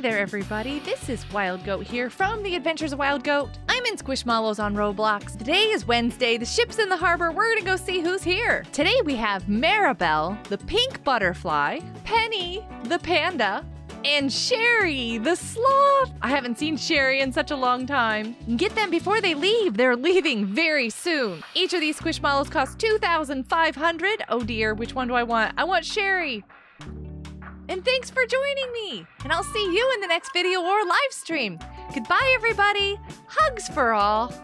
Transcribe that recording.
there, everybody. This is Wild Goat here from The Adventures of Wild Goat. I'm in Squishmallows on Roblox. Today is Wednesday. The ship's in the harbor. We're gonna go see who's here. Today we have Maribel, the pink butterfly, Penny, the panda, and Shari, the sloth. I haven't seen Shari in such a long time. Get them before they leave. They're leaving very soon. Each of these Squishmallows costs 2,500. Oh dear, which one do I want? I want Shari. And thanks for joining me. And I'll see you in the next video or live stream. Goodbye, everybody. Hugs for all.